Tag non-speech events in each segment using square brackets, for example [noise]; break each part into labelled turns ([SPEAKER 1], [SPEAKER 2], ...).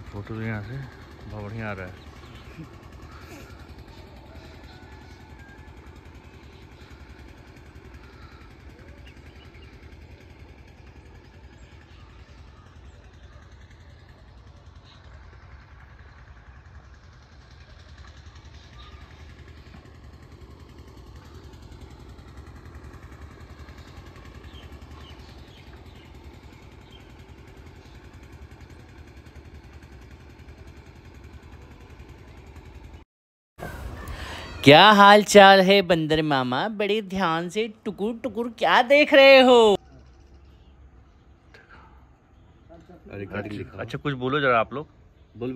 [SPEAKER 1] Photo यहाँ से बहुत बढ़िया आ रहा है।
[SPEAKER 2] क्या हाल चाल है बंदर मामा? बड़े ध्यान से टुकुर टुकुर क्या देख रहे हो?
[SPEAKER 1] अरे गाड़ी लिखा अच्छा कुछ बोलो जरा आप लोग। बोल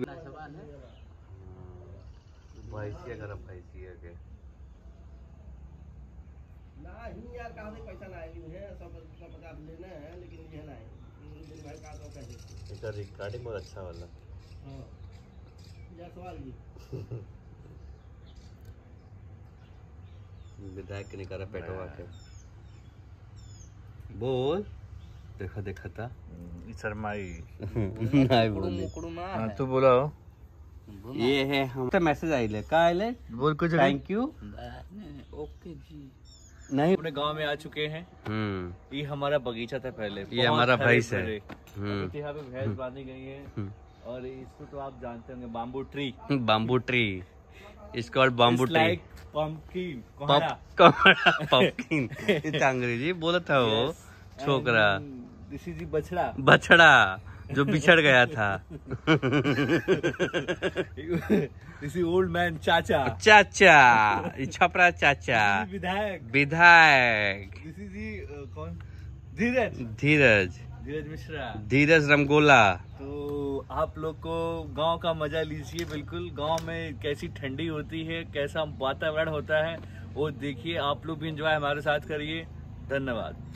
[SPEAKER 3] है तो
[SPEAKER 4] रिकॉर्डिंग बहुत अच्छा वाला [laughs]
[SPEAKER 3] हाँ यह सवाल जी
[SPEAKER 4] विधायक के निकाला पेटवा के बोल। देखा देखा था।
[SPEAKER 1] शर्माई। [laughs]
[SPEAKER 4] नहीं बोली।
[SPEAKER 1] हाँ तू बोला हो।
[SPEAKER 4] ये है हम तो मैसेज आई ले। का आइले
[SPEAKER 1] बोल कुछ
[SPEAKER 4] थैंक यू
[SPEAKER 2] ओके जी।
[SPEAKER 4] नहीं।
[SPEAKER 1] अपने गाँव में आ चुके हैं।
[SPEAKER 4] हम्म।
[SPEAKER 1] ये हमारा बगीचा था पहले।
[SPEAKER 4] ये हमारा भैंस है।
[SPEAKER 1] हम्म।
[SPEAKER 4] हम्म
[SPEAKER 1] यहाँ पे भैंस बांधी गई है। और इसको तो आप जानते होंगे bamboo tree.
[SPEAKER 4] Bamboo tree. It's called bamboo tree ये अंग्रेज़ी बोला था वो छोकरा।
[SPEAKER 1] दिस इज़ बछड़ा।
[SPEAKER 4] बछड़ा जो बिछड़ गया था।
[SPEAKER 1] दिस इज़ ओल्ड मैन चाचा
[SPEAKER 4] चाचा छपरा चाचा।
[SPEAKER 1] विधायक।
[SPEAKER 4] विधायक।
[SPEAKER 1] दिस इज़ कौन? धीरज।
[SPEAKER 4] धीरज।
[SPEAKER 1] धीरज मिश्रा।
[SPEAKER 4] धीरज रमगोला
[SPEAKER 1] तो आप लोग को गाँव का मज़ा लीजिए बिल्कुल। गाँव में कैसी ठंडी होती है कैसा वातावरण होता है वो देखिए। आप लोग भी इंजॉय हमारे साथ करिए। धन्यवाद।